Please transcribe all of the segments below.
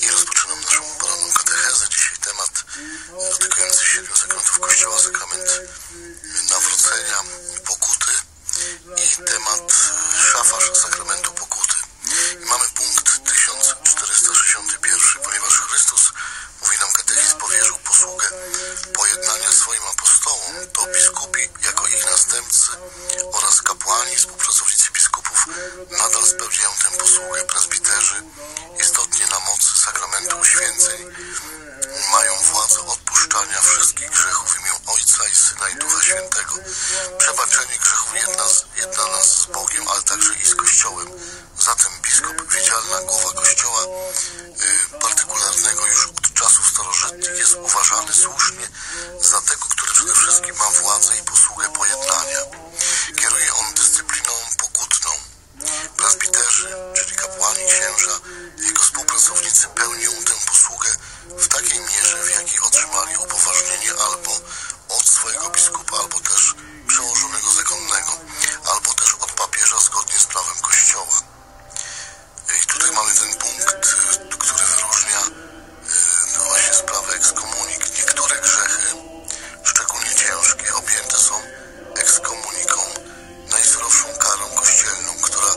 I rozpoczynam naszą poranną katechezę. Dzisiaj temat dotykający siedmiu zakrętów Kościoła, sakrament nawrócenia, pokuty i temat szafa sakramentu pokuty. Mamy punkt 1461, ponieważ Chrystus, mówi nam katechizm, powierzył posługę pojednania swoim apostołom, to biskupi jako ich następcy oraz kapłani, współpracownicy biskupów nadal spełniają tę posługę. Prezbiterzy istotnie na mocy sakramentu uświęceń mają władzę odpuszczania wszystkich grzechów w imię Ojca i Syna i Ducha Świętego. Przebaczenie grzechów jedna, jedna nas z Bogiem, ale także i z Kościołem. Zatem biskup, widzialna głowa Kościoła y, partykularnego już od czasów starożytnych jest uważany słusznie za tego, który przede wszystkim ma władzę i posługę pojednania. Kieruje on dyscypliną pokutną. Prezbiterzy, czyli kapłani, księża, jego współpracownicy pełnią tę posługę w takiej mierze, w jakiej otrzymali upoważnienie albo od swojego biskupa, albo też przełożonego zakonnego, albo też od papieża zgodnie z prawem Kościoła. I tutaj mamy ten punkt, który wyróżnia y, no właśnie sprawę ekskomunik. Niektóre grzechy, szczególnie ciężkie, objęte są ekskomuniką, najsurowszą karą kościelną, która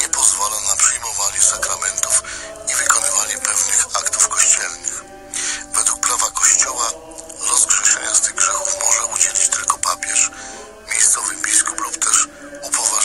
nie pozwala na przyjmowanie sakramentów i wykonywanie pewnych aktów kościelnych. Według prawa Kościoła rozgrzeszenia z tych grzechów może udzielić tylko papież, miejscowy biskup lub też upoważnieni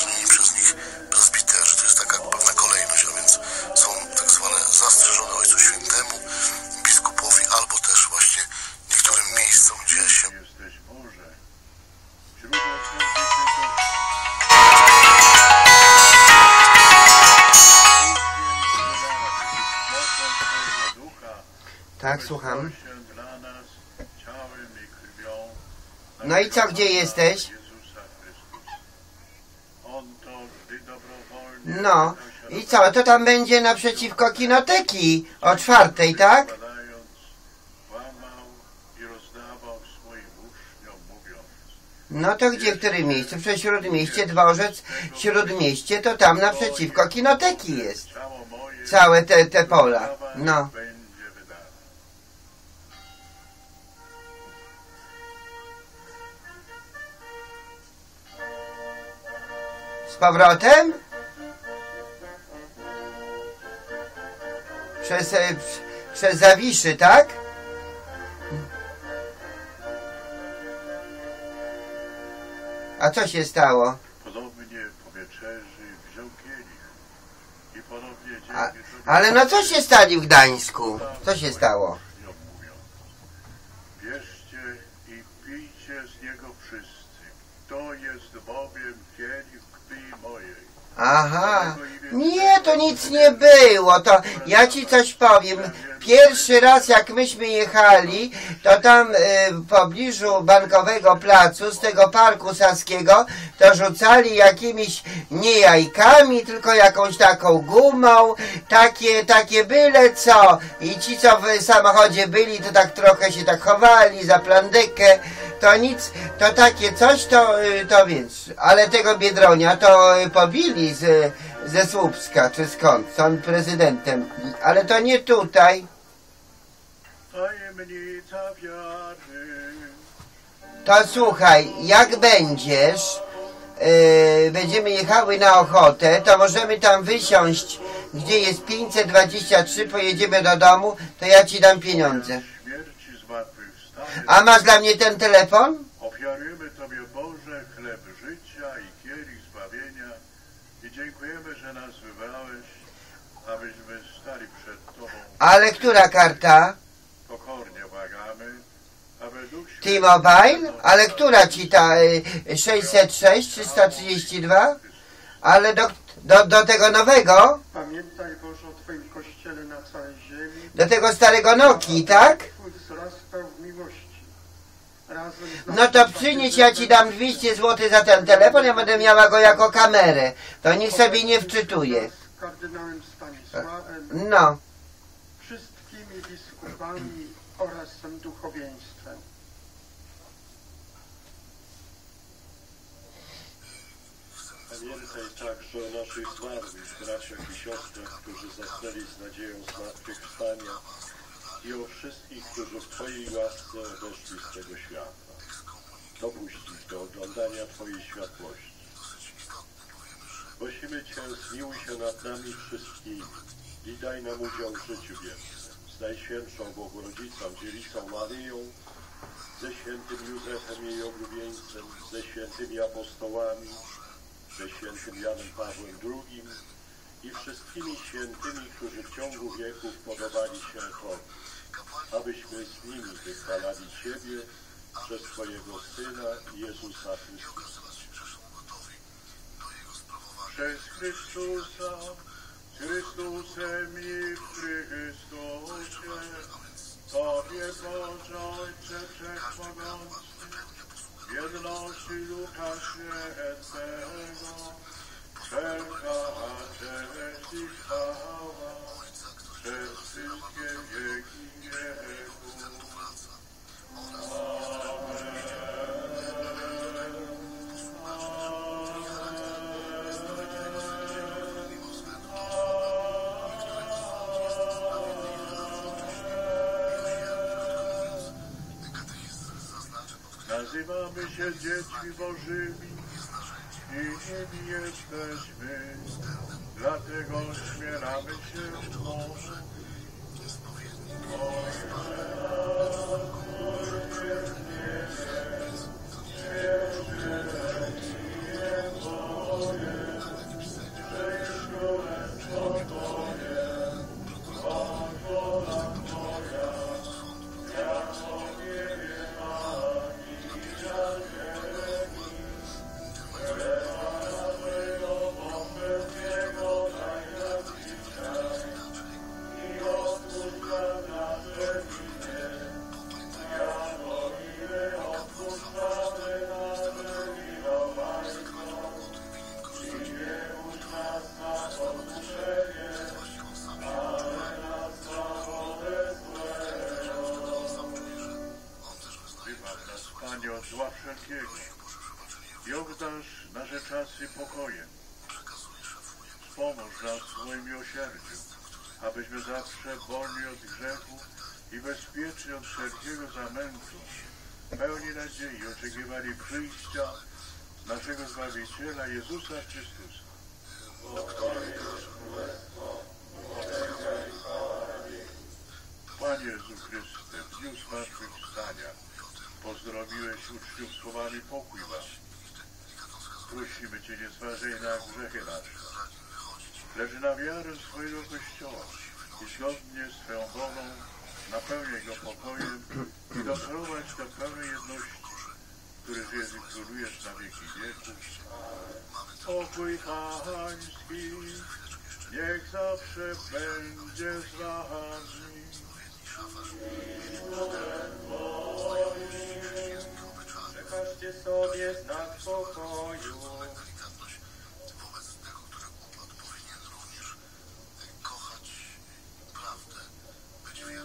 Tak, słucham. No i co, gdzie jesteś? No. I co, to tam będzie naprzeciwko kinoteki o czwartej, tak? No to gdzie, w którym miejscu? Przy Śródmieście, dworzec, Śródmieście, to tam naprzeciwko kinoteki jest. Całe te, te pola. No. Z powrotem? Przez, e, przez Zawiszy, tak? A co się stało? Podobnie po wieczerzy wziął kielich i ponownie A, ale no co się stali w Gdańsku? Co się stało? Bierzcie i pijcie z niego wszyscy. To jest bowiem kielich krwi mojej. Aha. Nie, to nic nie było. To ja ci coś powiem. Pierwszy raz jak myśmy jechali, to tam y, w pobliżu bankowego placu z tego parku saskiego, to rzucali jakimiś nie jajkami, tylko jakąś taką gumą, takie, takie byle co. I ci, co w samochodzie byli, to tak trochę się tak chowali za plandekę. To nic, to takie coś, to, y, to więc. Ale tego Biedronia to y, pobili z, ze Słupska, czy skąd, on prezydentem. Ale to nie tutaj. Tajemnica wiary. To słuchaj, jak będziesz, yy, będziemy jechały na ochotę, to możemy tam wysiąść, gdzie jest 523, pojedziemy do domu, to ja ci dam pieniądze. A masz dla mnie ten telefon? Ofiarujemy Tobie Boże chleb życia i kielich zbawienia i dziękujemy, że nas wybrałeś, abyśmy stali przed Tobą. Ale która karta? Pokornie błagamy, aby Duch Święty T-Mobile? Ale która ci ta y, 606, 332? Ale do, do, do tego nowego? Pamiętaj Boże o Twoim Kościele na całej ziemi. Do tego starego Noki, tak? No to przynieś, ja ci dam 200 zł za ten telefon, ja będę miała go jako kamerę. To niech sobie nie wczytuje. No, wszystkimi biskupami oraz duchowieństwem. O naszych zmarłych braciach i siostrach, którzy zasnęli z nadzieją zmartwychwstania i o wszystkich, którzy w Twojej łasce odeszli z tego świata. Dopuść ich do oglądania Twojej światłości. Prosimy Cię, zmiłuj się nad nami wszystkimi i daj nam udział w życiu wiecznym. Z Najświętszą Bogu Rodzicą, Dziewicą Maryją, ze świętym Józefem jej oblubieńcem, ze świętymi apostołami, ze świętym Janem Pawłem II i wszystkimi świętymi, którzy w ciągu wieków podobali się Tobie, abyśmy z nimi wychwalali Ciebie przez Twojego Syna Jezusa Chrystusa. Przez Chrystusa, Chrystusem i w Chrystusie, Tobie Boże Ojcze Wszechmogący, w jedności Ducha Świętego, wszelka cześć i chwała, przez wszystkie wieki wieków. Nazywamy się dziećmi Bożymi i nimi jesteśmy, dlatego śmielamy się w morzu. Wybaw swoim miłosierdziu, abyśmy zawsze wolni od grzechu i bezpieczni od wszelkiego zamętu, pełni nadziei oczekiwali przyjścia naszego Zbawiciela Jezusa Chrystusa. Panie Jezu Chryste, w dniu zmartwychwstania pozdrowiłeś uczniów słowami pokój wam. Prosimy Cię, nie na grzechy nasze, lecz na wiarę swojego Kościoła i zgodnie z wolą napełniaj go pokojem i doprowadź do pełnej jedności, który żyjesz i królujesz na wieki wieków. Pokój Pański niech zawsze będzie z Wami. Przekażcie sobie znak pokoju.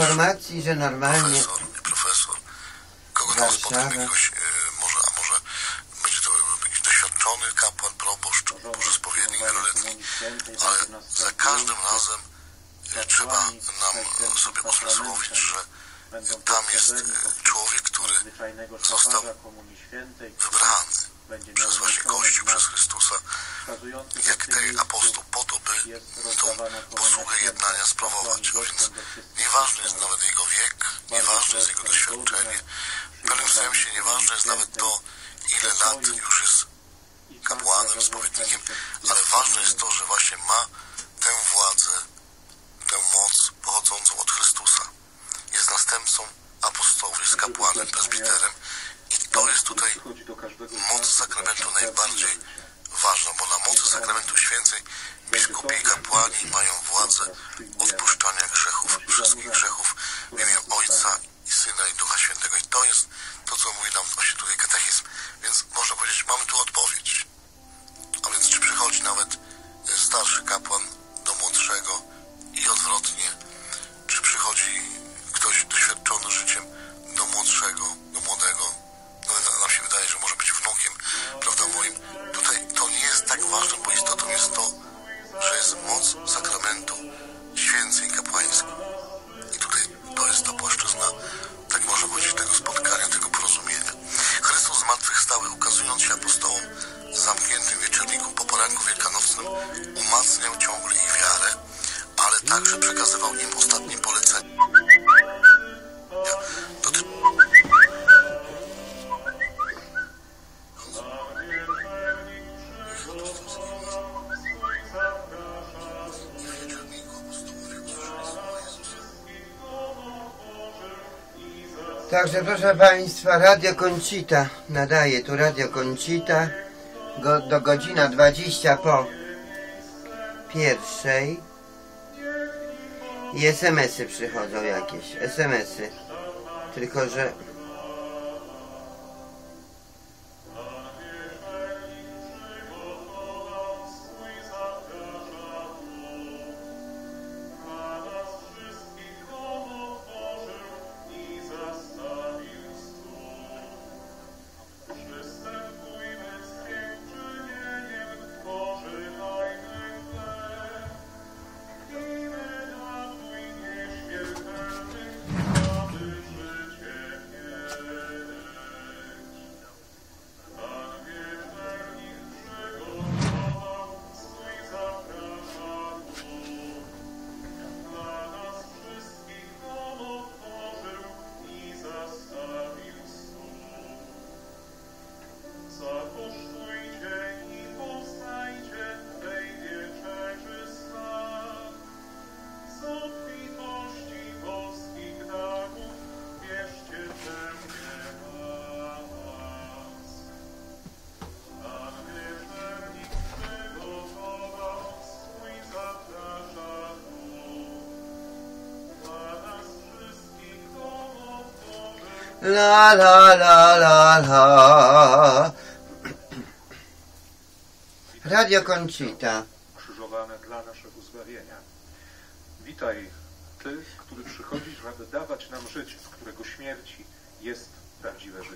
informacji, że normalnie profesor, profesor. Także proszę Państwa, Radio Concita nadaje tu Radio Concita go, do godzina 20 po pierwszej. I SMS-y przychodzą jakieś, SMS-y, tylko że La la la la la. Radio Koncita. Krzyżowane dla naszego zbawienia. Witaj Ty, który przychodzisz, aby dawać nam życie, z którego śmierci jest prawdziwe życie.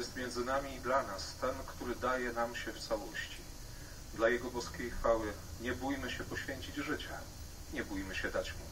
Jest między nami i dla nas ten, który daje nam się w całości. Dla Jego boskiej chwały nie bójmy się poświęcić życia, nie bójmy się dać Mu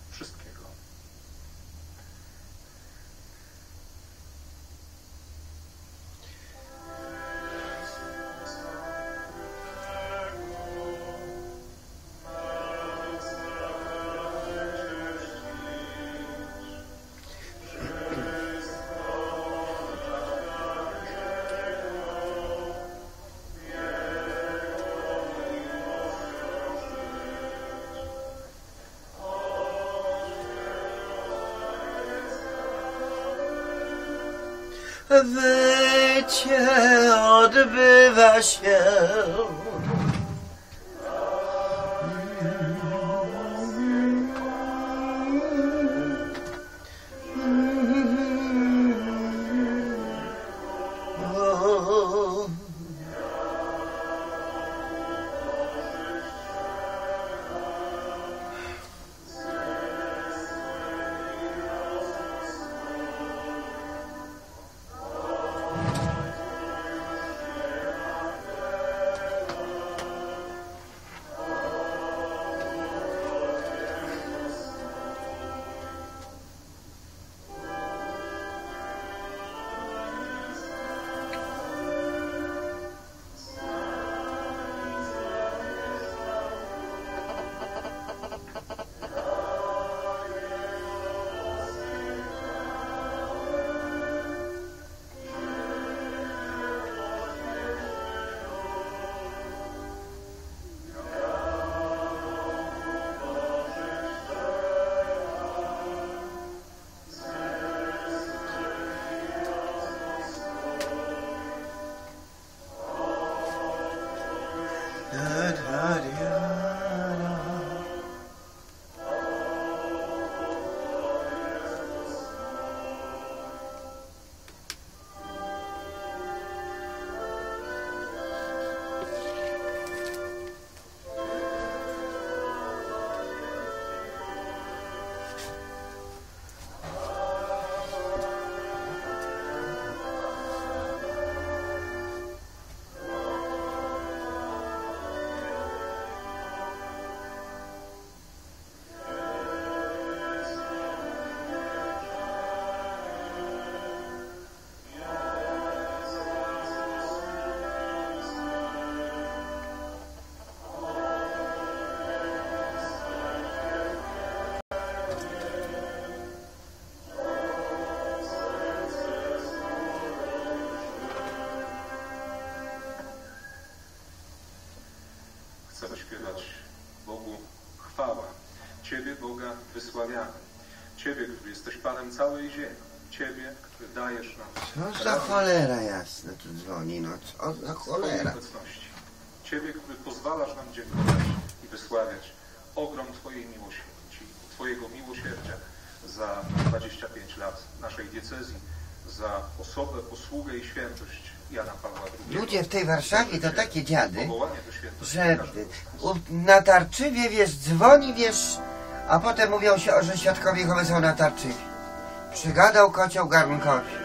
Wycie odbywa się. Boga, wysławiamy. Ciebie, który jesteś Panem całej ziemi. Ciebie, który dajesz nam Co za cholera jasna tu dzwoni, no co za cholera. obecności. Ciebie, który pozwalasz nam dziękować i wysławiać ogrom Twojej miłości, Twojego miłosierdzia za 25 lat naszej diecezji, za osobę, posługę i świętość Jana Pawła II. Ludzie w tej Warszawie to takie dziady, że każdego u- na tarczywie, wiesz, dzwoni, wiesz, a potem mówią się, że świadkowie Jehowy są na tarczywie. Przygadał kocioł garnkowi.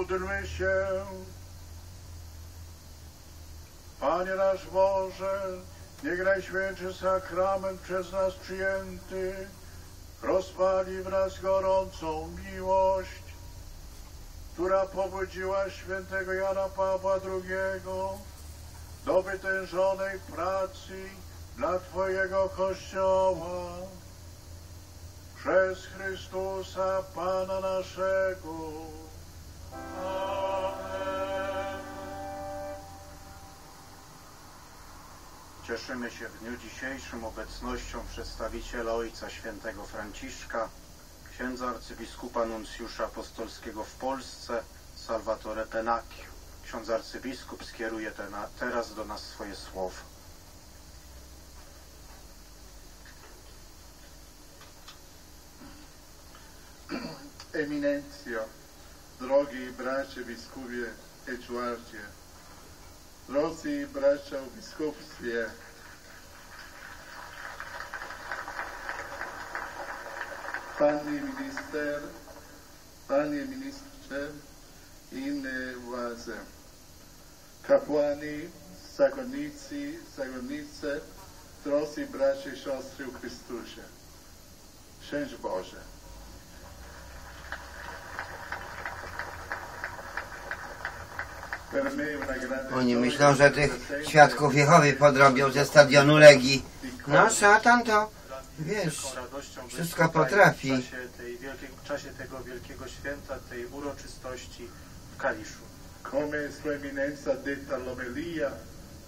Módlmy się. Panie nasz Boże, niech Najświętszy Sakrament przez nas przyjęty rozpali w nas gorącą miłość, która pobudziła świętego Jana Pawła II do wytężonej pracy dla Twojego Kościoła. Przez Chrystusa Pana naszego. Cieszymy się w dniu dzisiejszym obecnością przedstawiciela Ojca Świętego Franciszka, księdza arcybiskupa nuncjusza apostolskiego w Polsce, Salvatore Penacchio. Ksiądz arcybiskup skieruje teraz do nas swoje słowa. Eminencjo, drogi bracia biskupie Edżuardzie, drodzy bracia w biskupstwie, Panie minister, Panie ministrze inne władze, kapłani, zakonnicy, zakonnice, drodzy bracia i siostry w Chrystusie. Szczęść Boże. Oni myślą, że tych świadków Jehowy podrobią ze stadionu Legii. No, szatan to, wiesz, wszystko potrafi. W czasie, tej wielkiej, w czasie tego wielkiego święta, tej uroczystości w Kaliszu. come Sua Eminenza ha detto all'omelia,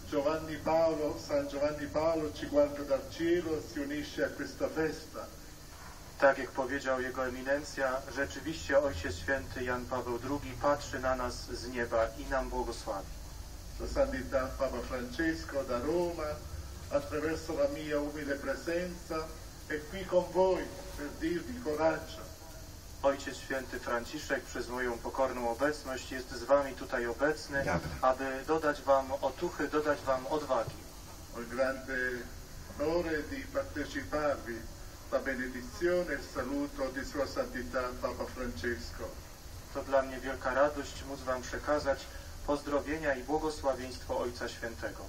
Giovanni Paolo, San Giovanni Paolo ci guarda dal cielo e si unisce a questa festa. Tak jak powiedział jego eminencja, rzeczywiście Ojciec Święty Jan Paweł II patrzy na nas z nieba i nam błogosławi. Sua Santità Papa Francesco da Roma, attraverso la mia umile presenza, è qui con voi per dirvi coraggio. Ojciec Święty Franciszek przez moją pokorną obecność jest z wami tutaj obecny, aby dodać wam otuchy, dodać wam odwagi. Ho il grande onore di parteciparvi la benedizione e il saluto di Sua Santità Papa Francesco. To dla mnie wielka radość móc wam przekazać pozdrowienia i błogosławieństwo Ojca Świętego.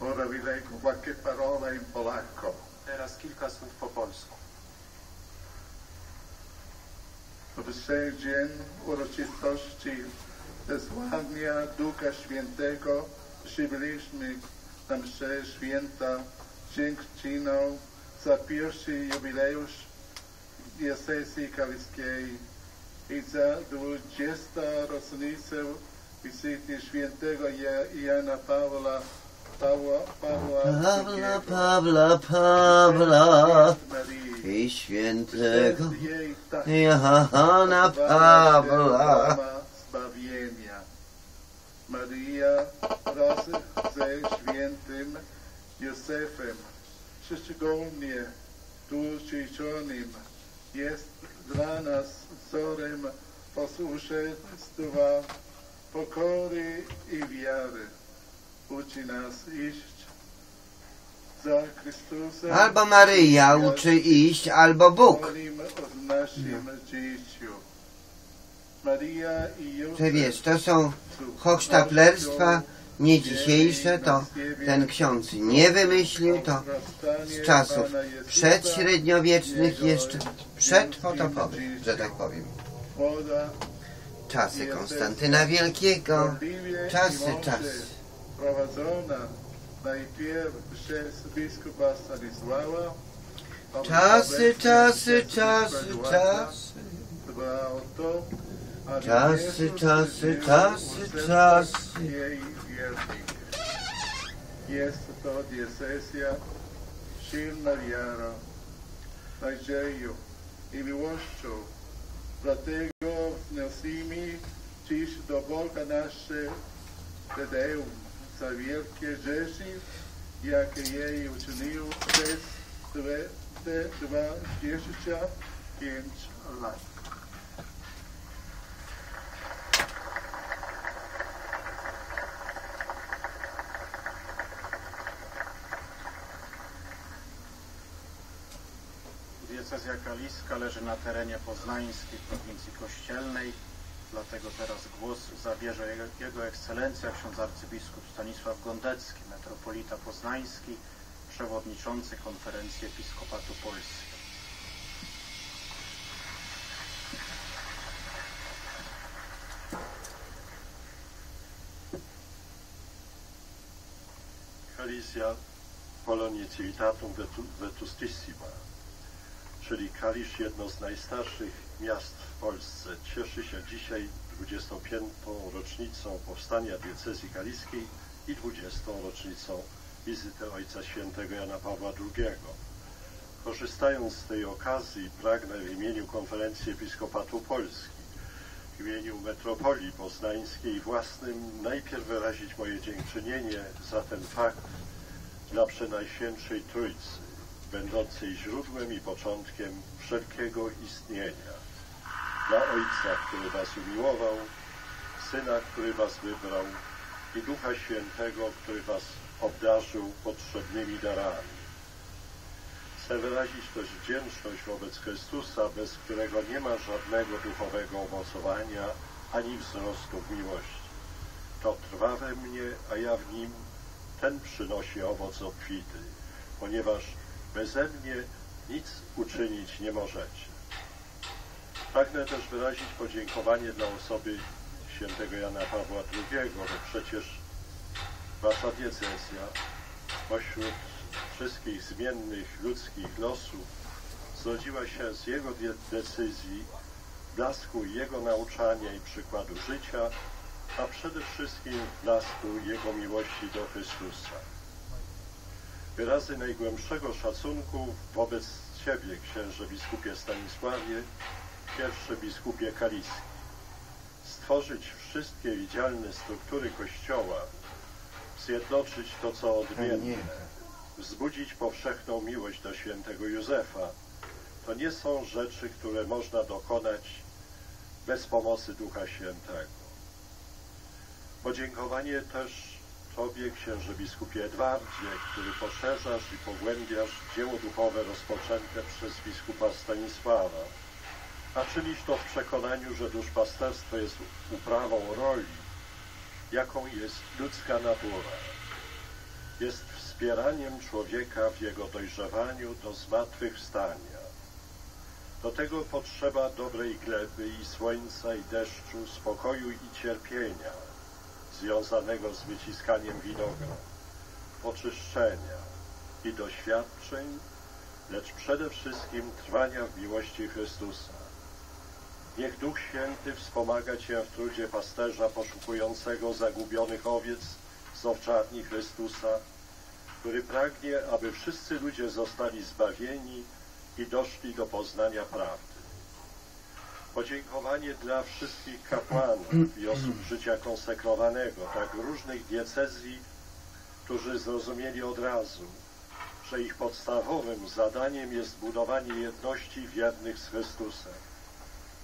Ora vi leggo qualche parola in polacco. Teraz kilka słów po polsku. W dzień uroczystości wezwania Ducha Świętego przybyliśmy na mszę święta dziękczyną za pierwszy jubileusz diecezji kaliskiej i za 20 rocznicę wizyty świętego Ja- Jana Pawła Pawła, Pawła Pawla Marii. i świętego tak Jana Pawla. zbawienia. Maria wraz ze świętym Józefem, szczególnie tu życzonym, jest dla nas wzorem posłuszeństwa, pokory i wiary. Uczy nas iść za Chrystusem. Albo Maryja uczy iść, albo Bóg. Molim o naszym życiu. Maria i Józef Że wiesz, to są hochsztaplerstwa nie dzisiejsze, to ten ksiądz nie wymyślił, to z czasów przedśredniowiecznych jeszcze, przedpotopowych, że tak powiem. Czasy Konstantyna Wielkiego, czasy, czasy. Prowadzona najpierw przez biskupa Stanisława, Czasy, czasy, czasy, czasy. dba o to, aby Czasy, czasy, czasy, czasy. jej. Jest to diecezja silna wiara, nadzieją i miłością. Dlatego wnosimy dziś do Boga nasze Tedeum za wielkie rzeczy, jakie jej uczynił przez te dwa dziesięcia pięć lat. Diecezja kaliska leży na terenie poznańskiej prowincji kościelnej. Dlatego teraz głos zabierze Jego, Ekscelencja ksiądz arcybiskup Stanisław Gondecki, metropolita poznański, przewodniczący Konferencji Episkopatu Polski. Kalizja Polonii Civitatum Vetu- Vetustissima, czyli Kalisz, jedno z najstarszych miast w Polsce, cieszy się dzisiaj 25. rocznicą powstania diecezji kaliskiej i 20. rocznicą wizyty Ojca Świętego Jana Pawła II. Korzystając z tej okazji pragnę w imieniu Konferencji Episkopatu Polski, w imieniu metropolii poznańskiej i własnym najpierw wyrazić moje dziękczynienie za ten fakt dla Przenajświętszej Trójcy, będącej źródłem i początkiem wszelkiego istnienia. Dla Ojca, który Was umiłował, Syna, który Was wybrał i Ducha Świętego, który Was obdarzył potrzebnymi darami. Chcę wyrazić też wdzięczność wobec Chrystusa, bez którego nie ma żadnego duchowego owocowania ani wzrostu w miłości. To trwa we mnie, a ja w nim, ten przynosi owoc obfity, ponieważ beze mnie nic uczynić nie możecie. Pragnę też wyrazić podziękowanie dla osoby świętego Jana Pawła II, bo przecież wasza diecezja pośród wszystkich zmiennych ludzkich losów zrodziła się z jego de- decyzji, blasku jego nauczania i przykładu życia, a przede wszystkim blasku jego miłości do Chrystusa. Wyrazy najgłębszego szacunku wobec Ciebie, księże biskupie Stanisławie, pierwszy biskupie Kaliski. Stworzyć wszystkie widzialne struktury Kościoła, zjednoczyć to, co odmienne, wzbudzić powszechną miłość do świętego Józefa, to nie są rzeczy, które można dokonać bez pomocy Ducha Świętego. Podziękowanie też Tobie, księże biskupie Edwardzie, który poszerzasz i pogłębiasz dzieło duchowe rozpoczęte przez biskupa Stanisława, a czynisz to w przekonaniu, że duszpasterstwo jest uprawą roli, jaką jest ludzka natura. Jest wspieraniem człowieka w jego dojrzewaniu do zmartwychwstania. Do tego potrzeba dobrej gleby i słońca i deszczu, spokoju i cierpienia, związanego z wyciskaniem winogron, oczyszczenia i doświadczeń, lecz przede wszystkim trwania w miłości Chrystusa. Niech Duch Święty wspomaga Cię w trudzie pasterza poszukującego zagubionych owiec z owczarni Chrystusa, który pragnie, aby wszyscy ludzie zostali zbawieni i doszli do poznania prawdy. Podziękowanie dla wszystkich kapłanów i osób życia konsekrowanego, tak różnych diecezji, którzy zrozumieli od razu, że ich podstawowym zadaniem jest budowanie jedności wiernych z Chrystusem.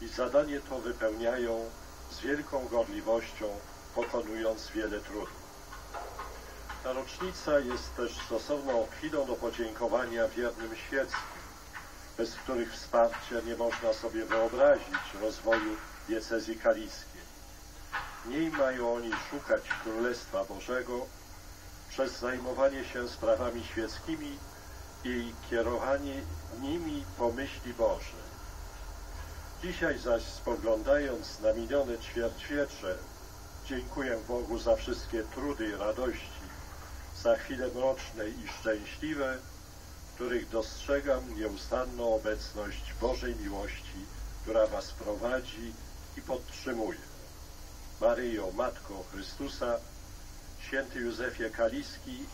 I zadanie to wypełniają z wielką gorliwością, pokonując wiele trudów. Ta rocznica jest też stosowną chwilą do podziękowania wiernym świeckim, bez których wsparcia nie można sobie wyobrazić rozwoju diecezji kaliskiej. Niej mają oni szukać Królestwa Bożego przez zajmowanie się sprawami świeckimi i kierowanie nimi po myśli Bożej. Dzisiaj zaś spoglądając na minione ćwierćwiecze, dziękuję Bogu za wszystkie trudy i radości, za chwile mroczne i szczęśliwe, których dostrzegam nieustanną obecność Bożej miłości, która Was prowadzi i podtrzymuje. Maryjo, Matko Chrystusa, Święty Józefie Kaliski,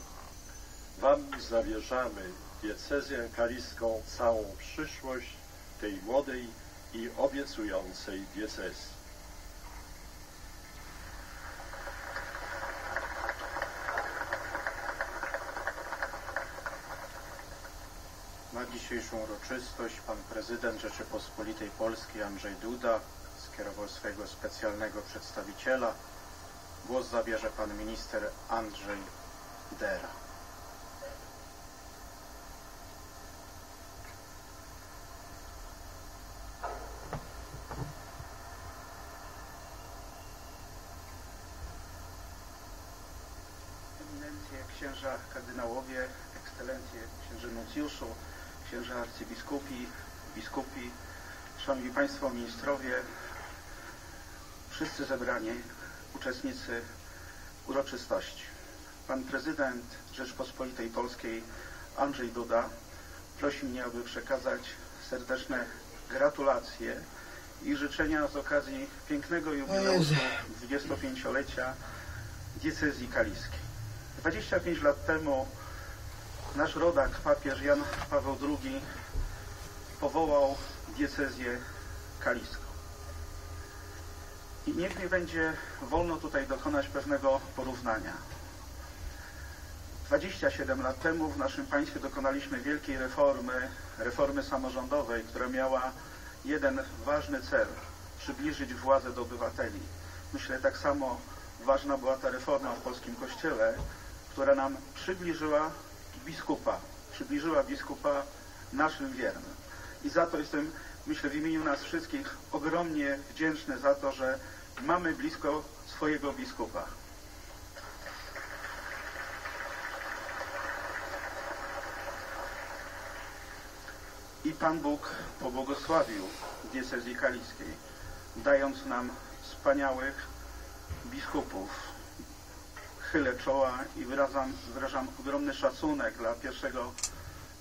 Wam zawierzamy diecezję kaliską całą przyszłość tej młodej i obiecującej diecezji. dzisiejszą uroczystość pan prezydent Rzeczypospolitej Polskiej Andrzej Duda skierował swojego specjalnego przedstawiciela. Głos zabierze pan minister Andrzej Dera. Eminencje księża, kardynałowie, ekscelencje księży nuncjuszu, księża arcybiskupi, biskupi, szanowni państwo ministrowie, wszyscy zebrani uczestnicy uroczystości. Pan prezydent Rzeczpospolitej Polskiej Andrzej Duda prosi mnie, aby przekazać serdeczne gratulacje i życzenia z okazji pięknego jubileuszu 25-lecia diecezji kaliskiej. 25 lat temu nasz rodak, papież Jan Paweł II powołał diecezję kaliską. I niech mi będzie wolno tutaj dokonać pewnego porównania. 27 lat temu w naszym państwie dokonaliśmy wielkiej reformy, reformy samorządowej, która miała jeden ważny cel przybliżyć władzę do obywateli. Myślę, tak samo ważna była ta reforma w polskim kościele, która nam przybliżyła biskupa, przybliżyła biskupa naszym wiernym. I za to jestem, myślę, w imieniu nas wszystkich ogromnie wdzięczny za to, że mamy blisko swojego biskupa. I Pan Bóg pobłogosławił diecezji kaliskiej, dając nam wspaniałych biskupów. Chylę czoła i wyrażam, wyrażam ogromny szacunek dla pierwszego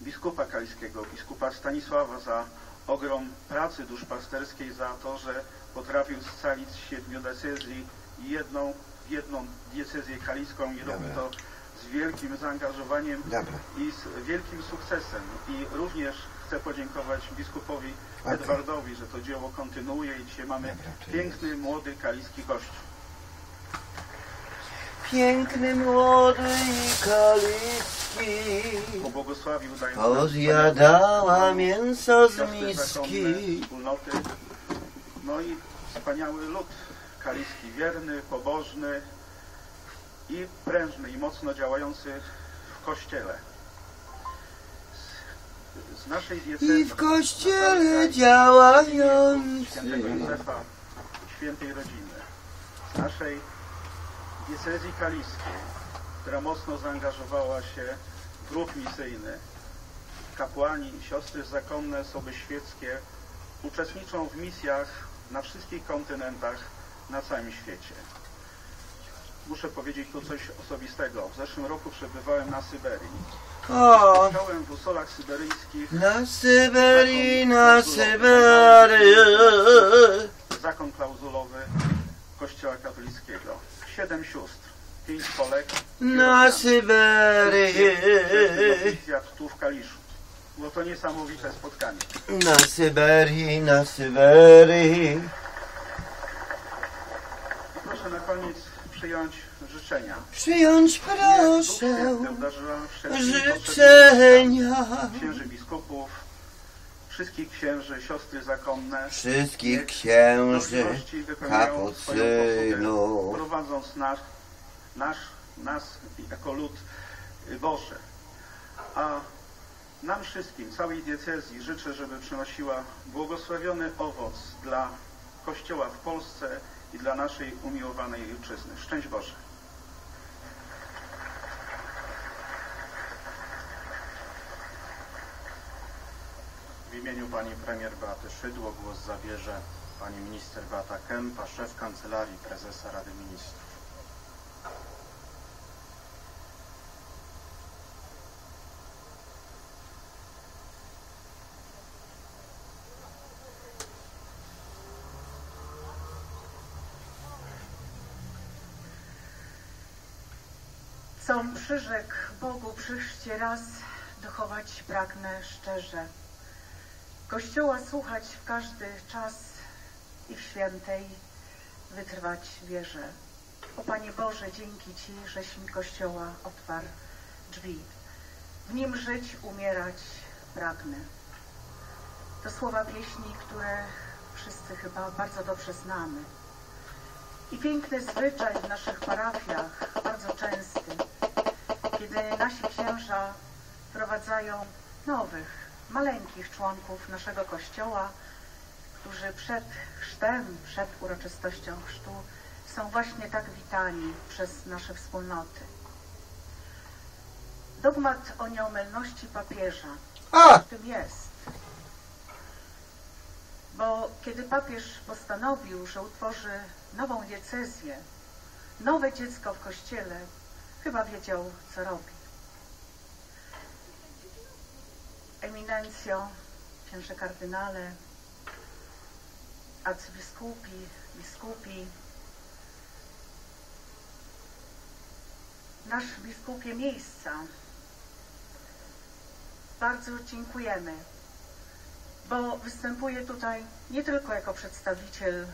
biskupa kaliskiego, biskupa Stanisława za ogrom pracy duszpasterskiej, za to, że potrafił scalić siedmiu decyzji jedną, jedną diecezję kaliską i robi to z wielkim zaangażowaniem Dobra. i z wielkim sukcesem. I również chcę podziękować biskupowi Okej. Edwardowi, że to dzieło kontynuuje i dzisiaj mamy Dobra, piękny, młody kaliski kościół. Piękny, młody i nam Pozjadała mięso z miski. No i wspaniały lud kaliski, wierny, pobożny i prężny i mocno działający w kościele. Z, z naszej diecezy I w kościele świętego działający Józefa, świętej rodziny, z naszej diecezji kaliskiej, która mocno zaangażowała się w ruch misyjny. Kapłani, siostry zakonne, osoby świeckie uczestniczą w misjach na wszystkich kontynentach na całym świecie. Muszę powiedzieć tu coś osobistego. W zeszłym roku przebywałem na Syberii. O, Spotkałem w usolach syberyjskich na Syberii, na Syberii zakon klauzulowy Kościoła katolickiego. Siedem sióstr, pięć Polek, Na Syberii. Zjadł tu w Kaliszu. Było to niesamowite spotkanie. Na Syberii, na Syberii. Proszę na koniec przyjąć życzenia. Przyjąć proszę życzenia. księży biskupów, wszystkich księży, siostry zakonne, wszystkich księży, kapucynów. prowadząc nas, nasz, nas jako lud Boży. A nam wszystkim, całej diecezji życzę, żeby przynosiła błogosławiony owoc dla Kościoła w Polsce i dla naszej umiłowanej ojczyzny. Szczęść Boże. W imieniu pani premier Beaty Szydło głos zabierze pani minister Beata Kępa, szef Kancelarii Prezesa Rady Ministrów. Com przyrzekł Bogu przyszcie raz, dochować pragnę szczerze. Kościoła słuchać w każdy czas i w świętej wytrwać wierze. O Panie Boże, dzięki Ci, żeś mi Kościoła otwarł drzwi. W nim żyć, umierać pragnę. To słowa pieśni, które wszyscy chyba bardzo dobrze znamy. I piękny zwyczaj w naszych parafiach, bardzo częsty, kiedy nasi księża wprowadzają nowych, maleńkich członków naszego kościoła, którzy przed chrztem, przed uroczystością chrztu są właśnie tak witani przez nasze wspólnoty. Dogmat o nieomylności papieża A! w tym jest. Bo kiedy papież postanowił, że utworzy nową diecezję, nowe dziecko w kościele, chyba wiedział, co robi. Eminencjo, księże kardynale, arcybiskupi, biskupi, nasz biskupie miejsca, bardzo dziękujemy, bo występuję tutaj nie tylko jako przedstawiciel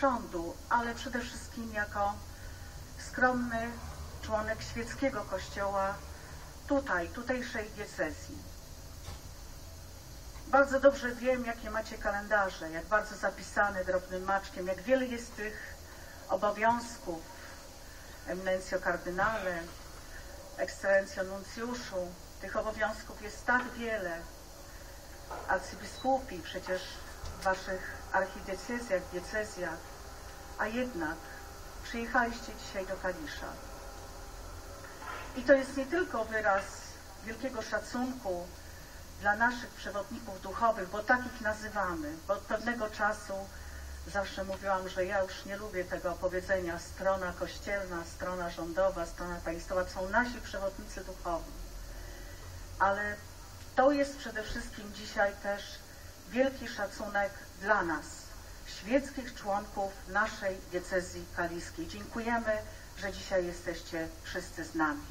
rządu, ale przede wszystkim jako skromny członek świeckiego kościoła tutaj, tutejszej diecezji. Bardzo dobrze wiem, jakie macie kalendarze, jak bardzo zapisane drobnym maczkiem, jak wiele jest tych obowiązków, eminencjo kardynale, ekscelencjo nuncjuszu, tych obowiązków jest tak wiele. Arcybiskupi przecież w waszych archidiecezjach, diecezjach, a jednak przyjechaliście dzisiaj do Kalisza. I to jest nie tylko wyraz wielkiego szacunku dla naszych przewodników duchowych, bo tak ich nazywamy, bo od pewnego czasu zawsze mówiłam, że ja już nie lubię tego powiedzenia strona kościelna, strona rządowa, strona państwowa, to są nasi przewodnicy duchowi. Ale to jest przede wszystkim dzisiaj też wielki szacunek dla nas, świeckich członków naszej diecezji kaliskiej. Dziękujemy, że dzisiaj jesteście wszyscy z nami.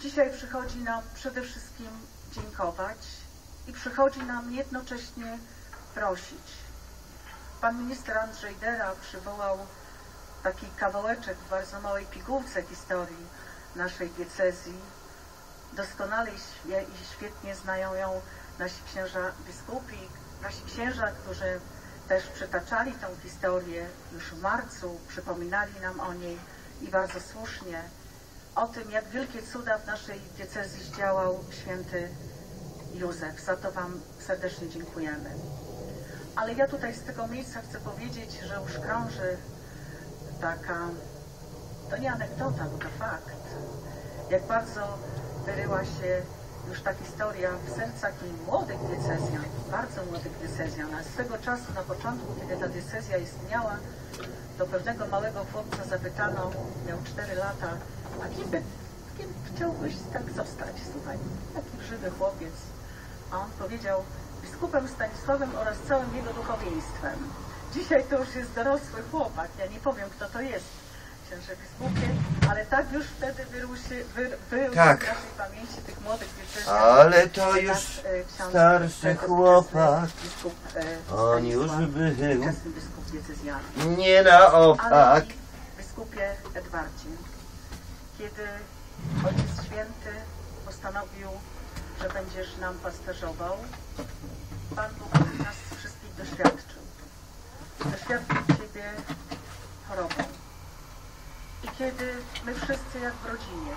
Dzisiaj przychodzi nam przede wszystkim dziękować i przychodzi nam jednocześnie prosić. Pan minister Andrzej Dera przywołał taki kawałeczek w bardzo małej pigułce historii naszej diecezji. Doskonale i świe- i świetnie znają ją nasi księża biskupi, nasi księża, którzy też przytaczali tę historię już w marcu, przypominali nam o niej i bardzo słusznie o tym, jak wielkie cuda w naszej diecezji zdziałał święty Józef. Za to Wam serdecznie dziękujemy. Ale ja tutaj z tego miejsca chcę powiedzieć, że już krąży taka, to nie anegdota, bo to fakt, jak bardzo wyryła się już ta historia w sercach i młodych diecezjan, bardzo młodych diecezjan, a swego czasu na początku, kiedy ta diecezja istniała, do pewnego małego chłopca zapytano, miał 4 lata, a kim, by, kim chciałbyś tak zostać, słuchaj, taki żywy chłopiec. A on powiedział, biskupem Stanisławem oraz całym jego duchowieństwem. Dzisiaj to już jest dorosły chłopak, ja nie powiem kto to jest, księże biskupie, ale tak już wtedy wyrył się, wyrył Tak. z naszej pamięci tych młodych diecezjan. Ale to że już e, ksiądz, starszy chłopak. Biskup, e, On już był. biskup. Nie na Ale opak. biskupie Edwardzie, kiedy Ojciec Święty postanowił, że będziesz nam pasterzował, Pan Bóg nas wszystkich doświadczył. Doświadczył Ciebie chorobą. I kiedy my wszyscy jak w rodzinie,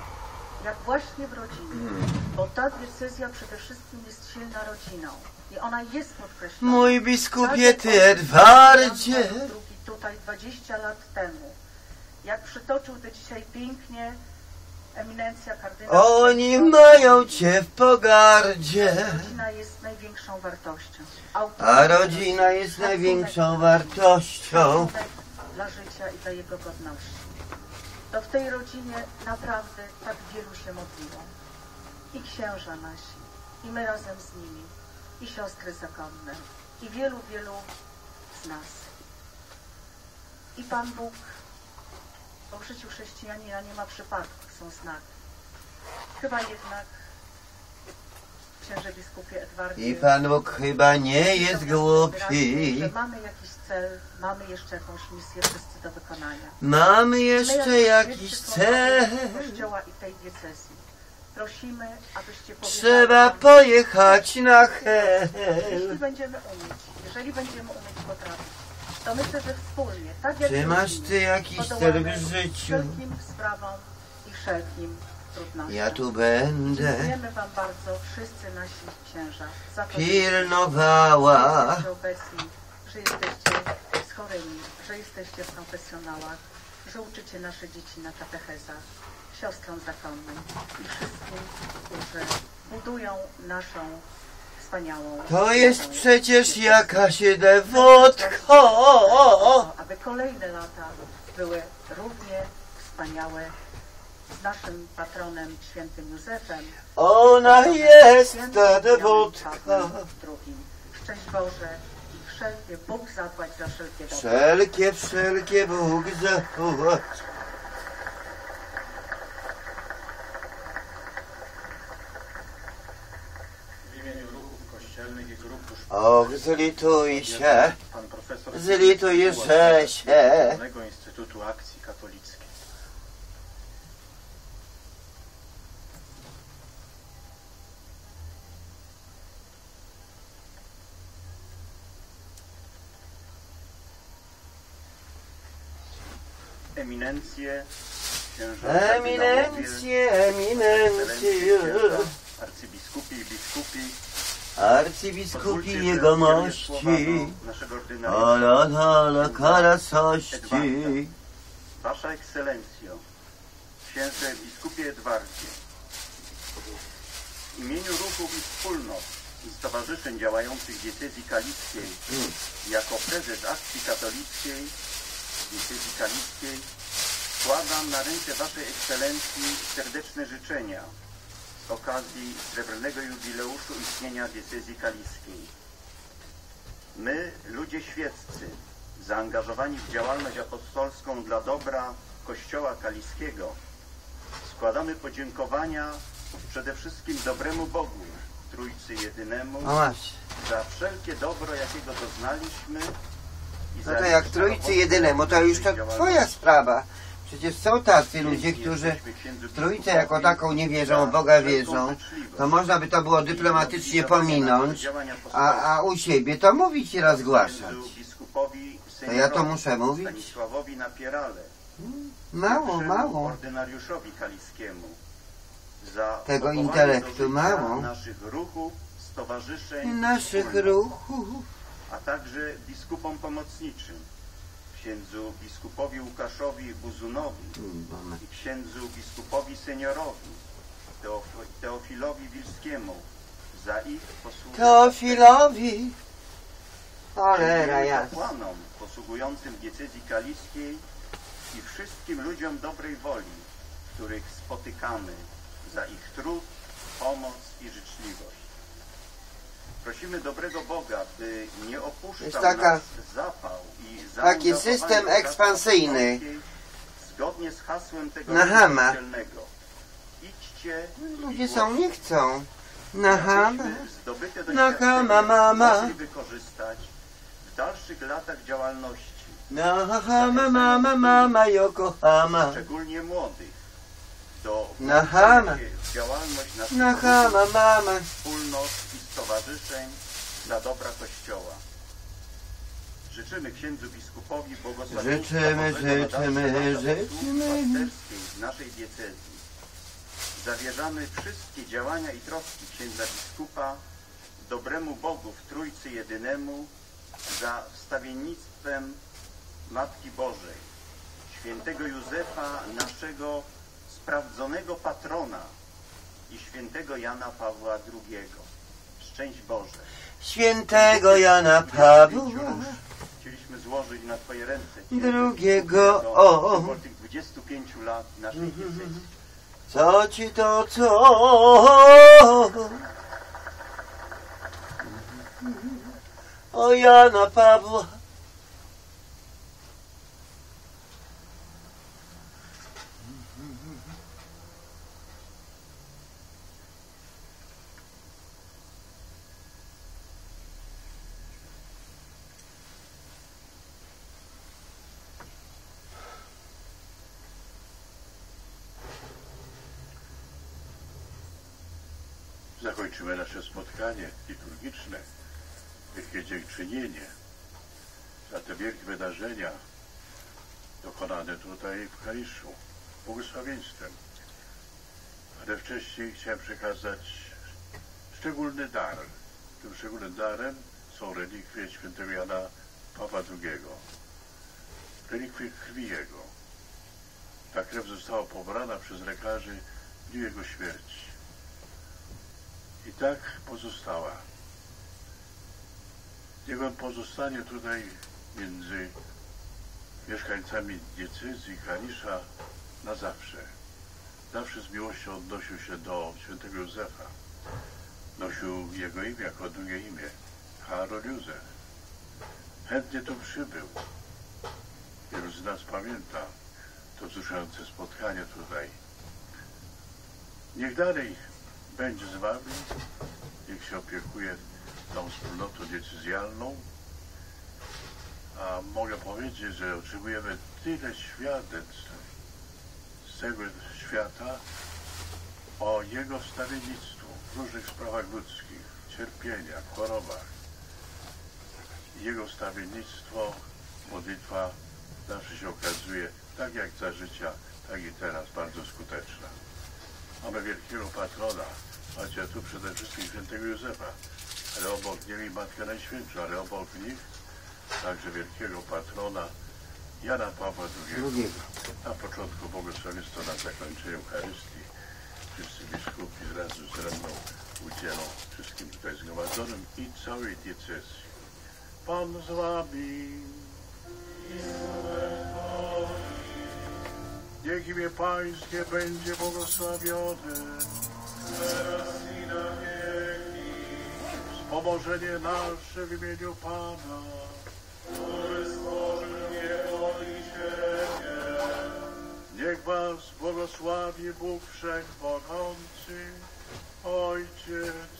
jak właśnie w rodzinie, bo ta decyzja przede wszystkim jest silna rodziną i ona jest podkreślona. Mój biskupie, Tak ty Edwardzie. II tutaj 20 lat temu, jak przytoczył to dzisiaj pięknie eminencja kardynał. Oni mają cię w pogardzie. Rodzina jest największą wartością. A rodzina jest największą wartością. dla życia i dla jego godności. To w tej rodzinie naprawdę tak wielu się modliło. I księża nasi, i my razem z nimi, i siostry zakonne, i wielu, wielu z nas. I Pan Bóg, bo w życiu chrześcijanina nie ma przypadków, są znaki. Chyba jednak księże biskupie Edwardzie I Pan Bóg chyba nie jest głupi. że mamy jakiś cel, mamy jeszcze jakąś misję wszyscy do wykonania. Mamy My, jeszcze jakiś cel. Kościoła i tej diecezji. Prosimy, abyście Trzeba pojechać na jeśli hel. będziemy umieć, jeżeli będziemy umieć potrafić, to myślę, że wspólnie, tak jak Czy masz ty jakiś cel w życiu? wszelkim sprawom i wszelkim trudnościom. Ja tu będę Dziękujemy Wam bardzo, wszyscy nasi księża, za to, że pilnowała. jesteście obecni, że jesteście duchowymi, że jesteście w konfesjonałach, że uczycie nasze dzieci na katechezach, siostrom zakonnym i wszystkim, którzy budują naszą wspaniałą To jest przecież jakaś dewotko. Aby kolejne lata były równie wspaniałe z naszym patronem świętym Józefem. Ona jest ta dewotka. Szczęść Boże i wszelkie Bóg zapłać za wszelkie dobro. Wszelkie, wszelkie Bóg zapłać. W imieniu ruchów kościelnych i grup dusz Och, zlituj się, zlituj się. Narodowego Instytutu Akcji Katolickiej. Eminencje, księża Eminencje, eminencje. arcybiskupi i biskupi, Arcybiskupi jegomości. Ala, ala, karasości. Wasza Ekscelencjo, księże biskupie Edwardzie, w imieniu ruchów i wspólnot i stowarzyszeń działających w diecezji kalickiej, jako prezes akcji katolickiej diecezji kalickiej, składam na ręce Waszej Ekscelencji serdeczne życzenia z okazji srebrnego jubileuszu istnienia diecezji kalickiej. My, ludzie świeccy, zaangażowani w działalność apostolską dla dobra Kościoła Kaliskiego, składamy podziękowania przede wszystkim dobremu Bogu, Trójcy Jedynemu, O masz. za wszelkie dobro, jakiego doznaliśmy i No to jak trójcy jedynemu, to już to twoja sprawa. Przecież są tacy ludzie, którzy w trójcę jako taką nie wierzą, w Boga wierzą. To można by to było dyplomatycznie pominąć, a, a u siebie to mówić i rozgłaszać. To ja to muszę mówić? Mało, mało. Tego intelektu mało. naszych ruchów. a także biskupom pomocniczym, księdzu biskupowi Łukaszowi Buzunowi i księdzu biskupowi seniorowi, Teof- Teofilowi Wilskiemu za ich posługę Teofilowi. Cholera jasna. kapłanom posługującym diecezji kaliskiej i wszystkim ludziom dobrej woli, których spotykamy za ich trud, pomoc i życzliwość. Prosimy dobrego Boga, by nie opuszczał Jest taka- nas zapał i taki system ekspansyjny. Zgodnie z hasłem tego Na ruchu chama. kościelnego. Idźcie i Ludzie są, nie chcą. Na chama. Abyśmy zdobyte Na doświadczenia chama, mama. wykorzystać w dalszych latach działalności, Na chama, mama, mama, Yokohama. szczególnie młodych, do Na włączenia chama. się w działalność naszych Na chama, mama. wspólnot stowarzyszeń dla dobra Kościoła. Życzymy księdzu biskupowi błogosławieństwa Życzymy, życzymy, życzymy. naszej diecezji. Zawierzamy wszystkie działania i troski księdza biskupa dobremu Bogu w Trójcy Jedynemu za wstawiennictwem Matki Bożej, świętego Józefa, naszego sprawdzonego patrona i świętego Jana Pawła II. Szczęść Boże. Świętego Jana Pawła. Chcieliśmy złożyć na Twoje ręce Drugiego, do o. symbol tych 25 lat naszej diecezji. Co ci to co? O Jana Pawła. Zakończymy nasze spotkanie wielkie dziękczynienie za te wielkie wydarzenia dokonane tutaj w Kaliszu, błogosławieństwem. Ale wcześniej chciałem przekazać szczególny dar. Tym szczególnym darem są relikwie świętego Jana Pawła II. relikwie krwi Jego. Ta krew została pobrana przez lekarzy w dniu Jego śmierci. I tak pozostała. Niech On pozostanie tutaj między mieszkańcami diecezji Kalisza na zawsze. Zawsze z miłością odnosił się do świętego Józefa. Nosił jego imię jako drugie imię. Karol Józef. Chętnie tu przybył. Wielu z nas pamięta to wzruszające spotkanie tutaj. Niech dalej będzie z wami, niech się opiekuje tą wspólnotą decyzjalną. A mogę powiedzieć, że otrzymujemy tyle świadectw z tego świata o Jego wstawiennictwu w różnych sprawach ludzkich, cierpieniach, chorobach. Jego wstawiennictwo, modlitwa zawsze się okazuje, tak jak za życia, tak i teraz, bardzo skuteczna. Mamy wielkiego patrona, macie tu przede wszystkim świętego Józefa, ale obok niego i Matkę Najświętszą, ale obok nich także wielkiego patrona Jana Pawła II. Na początku błogosławieństwa na zakończenie Eucharystii. Wszyscy biskupi razem ze mną udzielą wszystkim tutaj zgromadzonym i całej diecezji. Pan z wami. Niech imię Pańskie będzie błogosławione. Wspomożenie nasze w imieniu Pana. Niech was błogosławi Bóg Wszechmogący, Ojciec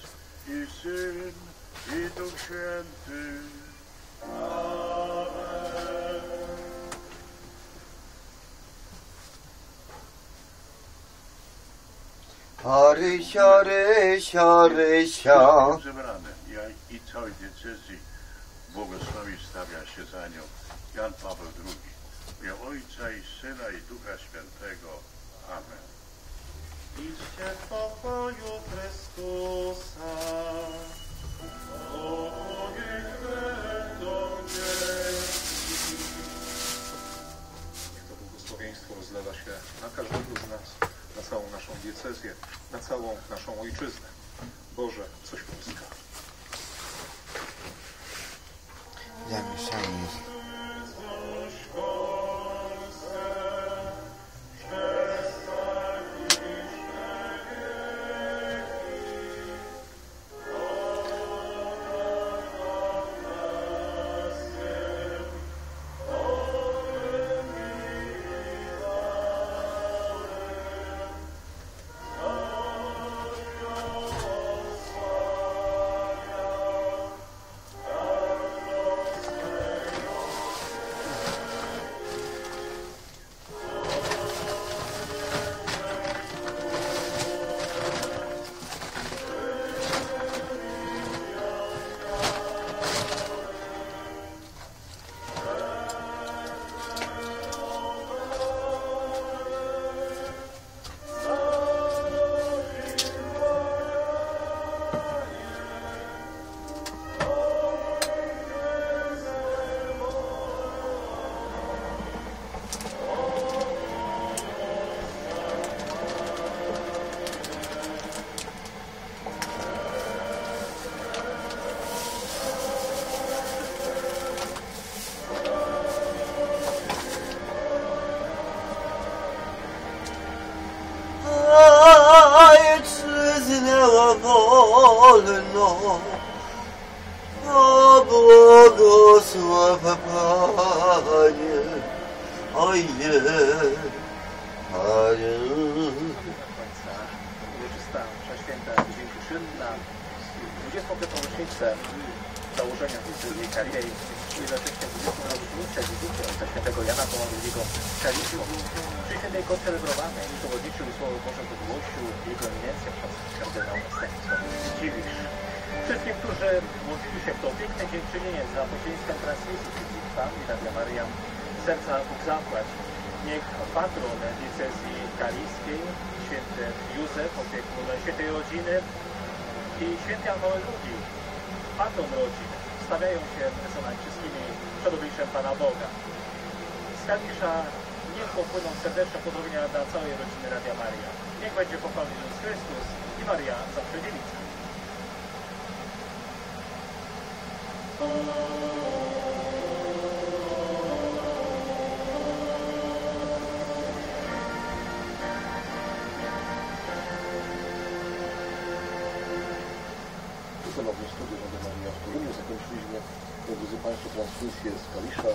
i Syn i Duch Święty. Amen. Rysio, rysio, rysio. Ja i całej diecezji błogosławi stawia się za nią Jan Paweł II. Imię Ojca i Syna i Ducha Świętego. Amen. Idźcie w pokoju Chrystusa. Będą. Niech to błogosławieństwo rozlewa się na każdego z nas, na całą naszą diecezję, na całą naszą ojczyznę. Boże, coś Polska. Zamieszanie. Ojczyznę 20. rocznicę wizyty Ojca Świętego Jana Pawła II Kaliszu. Przy świętej koncelebrowanej przewodniczył Słowo Boże wygłosił Jego Eminencja ksiądz kardynał Stanisław Dziwisz. Wszystkim, którzy włączyli się w to piękne dziękczynienie za pośrednictwem transmisji Fami Radia Maryja serca Bóg zapłać. Niech patron diecezji kaliskiej, święty Józef, opiekun świętej rodziny i święty Paweł II, patron rodzin, stawiają się z nami wszystkimi przed obliczem Pana Boga. z niech popłyną serdeczne pozdrowienia dla całej rodziny Radia Maria. Niech będzie pochwalony Jezus Chrystus i Maria zawsze dziewica. Zakończyliśmy, drodzy Państwo, transmisję z Kalisza,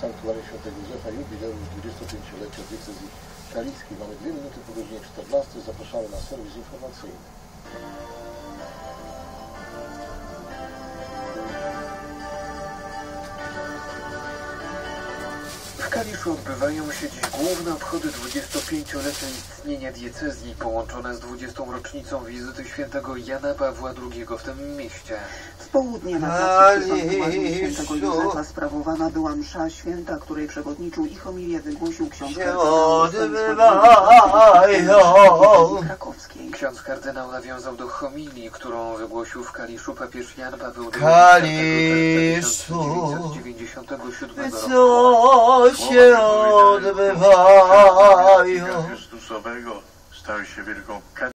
Sanktuarium Świętego Józefa, jubileusz 25-lecia diecezji kaliskiej. Mamy dwie minuty po godzinie 14. Zapraszamy na serwis informacyjny. Kaliszu odbywają się dziś główne obchody 25-lecia istnienia diecezji połączone z 20. rocznicą wizyty świętego Jana Pawła II w tym mieście. W południe na placu przy świętego. Józefa sprawowana była msza święta, której przewodniczył i homilię wygłosił ksiądz kardynał krakowskiej. Ksiądz kardynał nawiązał do homilii, którą wygłosił w Kaliszu papież Jan Paweł II Kaliszu. 1997 roku. Co się odbywają? Chrystusowego stał się wielką